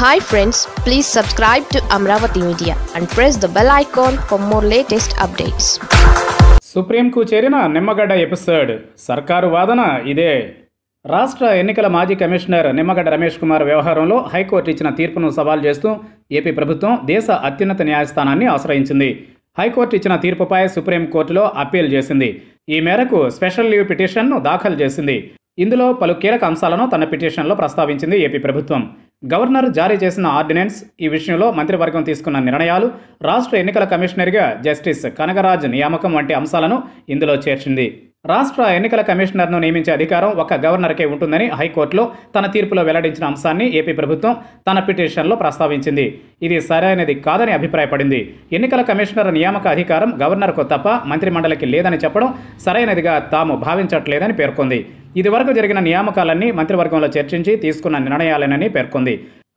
Hi friends please subscribe to Amaravati media and press the bell icon for more latest updates సుప్రీంకు చేరిన Nimmagadda episode సర్కారు వాదన ఇదే. రాష్ట్ర ఎన్నికల మాజీ కమిషనర్ నిమ్మగడ్డ రమేష్ కుమార్ వ్యవహారంలో హైకోర్టు ఇచ్చిన తీర్పును సవాల్ చేస్తూ ఏపీ ప్రభుత్వం దేశ అత్యున్నత న్యాయస్థానాన్ని ఆశ్రయించింది. హైకోర్టు ఇచ్చిన తీర్పుపై సుప్రీంకోర్టులో అప్పీల్ చేసింది. ఈ మేరకు స్పెషల్ లీవ్ పిటిషన్ను దాఖలు చేసింది. ఇందులో పలు కీలక అంశాలను తన పిటిషన్లో ప్రస్తావించింది ఏపీ ప్రభుత్వం. గవర్నర్ జారీ చేసిన ఆర్డినెన్స్ ఈ విషయంలో మంత్రివర్గం తీసుకున్న నిర్ణయాలు రాష్ట్ర ఎన్నికల కమిషనర్గా జస్టిస్ కనగరాజ్ నియామకం వంటి అంశాలను ఇందులో చేర్చింది. రాష్ట్ర ఎన్నికల కమిషనర్ను నియమించే అధికారం ఒక గవర్నర్కే ఉంటుందని హైకోర్టులో తన తీర్పులో వెల్లడించిన అంశాన్ని ఏపీ ప్రభుత్వం తన పిటిషన్లో ప్రస్తావించింది. ఇది సరైనది కాదని అభిప్రాయపడింది. ఎన్నికల కమిషనర్ నియామక అధికారం గవర్నర్కు తప్ప మంత్రిమండలికి లేదని చెప్పడం సరైనదిగా తాము భావించట్లేదని పేర్కొంది. ఇదివరకు జరిగిన నియామకాలన్నీ మంత్రివర్గంలో చర్చించి తీసుకున్న నిర్ణయాలేనని పేర్కొంది.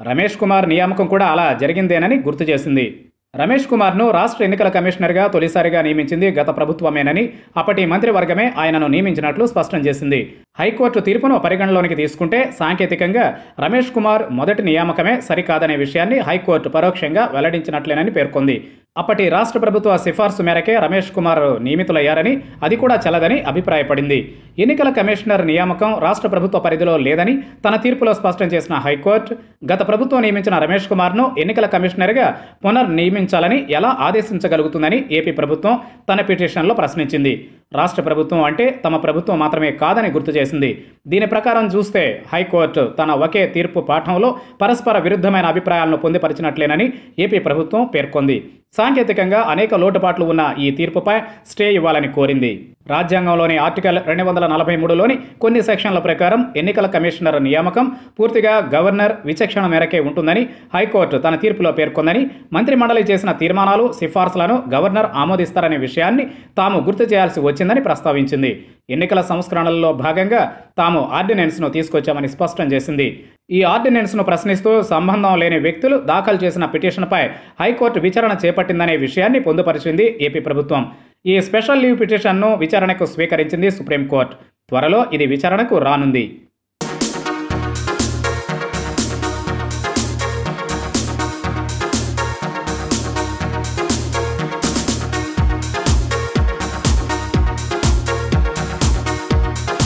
రమేష్ కుమార్ నియామకం కూడా అలా జరిగిందేనని గుర్తు చేసింది. రమేష్ కుమార్ను రాష్ట్ర ఎన్నికల కమిషనర్గా తొలిసారిగా నియమించింది గత ప్రభుత్వమేనని అప్పటి మంత్రివర్గమే ఆయనను నియమించినట్లు స్పష్టం చేసింది. హైకోర్టు తీర్పును పరిగణలోనికి తీసుకుంటే సాంకేతికంగా రమేష్ కుమార్ మొదటి నియామకమే సరికాదనే విషయాన్ని హైకోర్టు పరోక్షంగా వెల్లడించినట్లేనని పేర్కొంది. అప్పటి రాష్ట్ర ప్రభుత్వ సిఫార్సు మేరకే రమేష్ కుమార్ నియమితులయ్యారని అది కూడా చల్లదని అభిప్రాయపడింది. ఎన్నికల కమిషనర్ నియామకం రాష్ట్ర ప్రభుత్వ పరిధిలో లేదని తన తీర్పులో స్పష్టం చేసిన హైకోర్టు గత ప్రభుత్వం నియమించిన రమేష్ కుమార్ను ఎన్నికల కమిషనర్గా పునర్నియమించాలని ఎలా ఆదేశించగలుగుతుందని ఏపీ ప్రభుత్వం తన పిటిషన్లో ప్రశ్నించింది. రాష్ట్ర ప్రభుత్వం అంటే తమ ప్రభుత్వం మాత్రమే కాదని గుర్తు చేసింది. దీని ప్రకారం చూస్తే హైకోర్టు తన ఒకే తీర్పు పాఠంలో పరస్పర విరుద్ధమైన అభిప్రాయాలను పొందిపరిచినట్లేనని ఏపీ ప్రభుత్వం పేర్కొంది. సాంకేతికంగా అనేక లోటుపాట్లు ఉన్న ఈ తీర్పుపై స్టే ఇవ్వాలని కోరింది. రాజ్యాంగంలోని ఆర్టికల్ రెండు వందల నలభై మూడులోని కొన్ని సెక్షన్ల ప్రకారం ఎన్నికల కమిషనర్ నియామకం పూర్తిగా గవర్నర్ విచక్షణ మేరకే ఉంటుందని హైకోర్టు తన తీర్పులో పేర్కొందని మంత్రిమండలి చేసిన తీర్మానాలు సిఫార్సులను గవర్నర్ ఆమోదిస్తారనే విషయాన్ని తాము గుర్తు చేయాల్సి వచ్చిందని ప్రస్తావించింది. ఎన్నికల సంస్కరణలలో భాగంగా తాము ఆర్డినెన్స్ను తీసుకొచ్చామని స్పష్టం చేసింది. ఈ ఆర్డినెన్స్ను ప్రశ్నిస్తూ సంబంధం లేని వ్యక్తులు దాఖలు చేసిన పిటిషన్పై హైకోర్టు విచారణ చేపట్టిందనే విషయాన్ని పొందుపరిచింది ఏపీ ప్రభుత్వం. ఈ స్పెషల్ లీవ్ పిటిషన్ను విచారణకు స్వీకరించింది సుప్రీంకోర్టు. త్వరలో ఇది విచారణకు రానుంది.